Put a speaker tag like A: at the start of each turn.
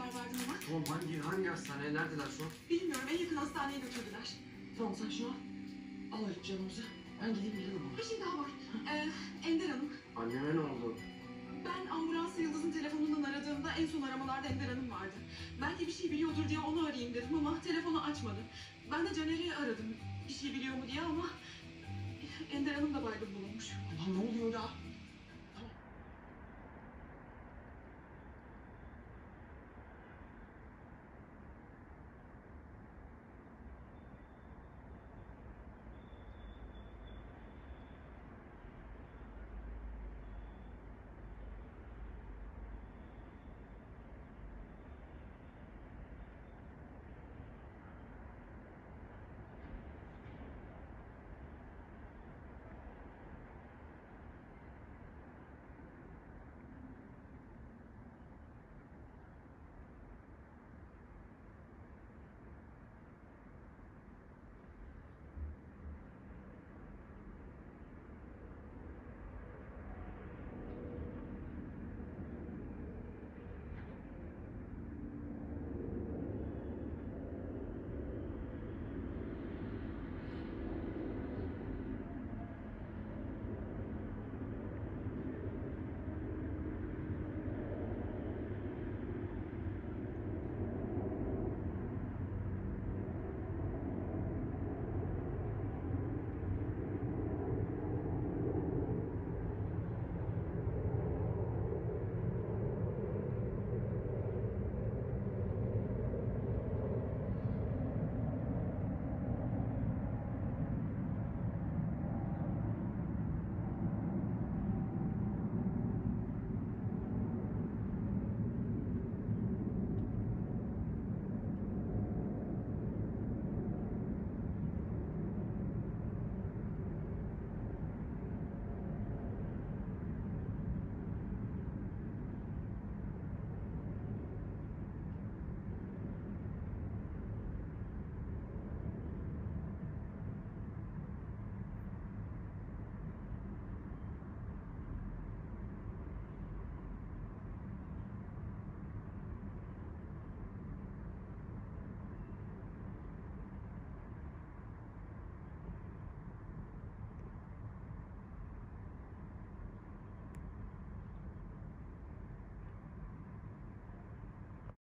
A: haber verdin ama?
B: Tamam hangi, hangi hastane? Neredeler şu an?
A: Bilmiyorum en yakın hastaneye götürdüler.
B: Tamam sen şunu al. Al Haluk canımızı. Ben gideyim gelirim ama.
A: Bir şey daha var. Ee, Ender Hanım.
B: Anneme ne oldu?
A: Ben ambulansı Yıldız'ın telefonundan aradığımda en son aramalarda Ender Hanım vardı. Belki bir şey biliyordur diye onu arayayım dedim ama telefonu açmadı. Ben de Caner'i aradım. Bir şey biliyor mu diye ama Ender Hanım da baygın bulunmuş.
B: Ulan ne oluyor ya?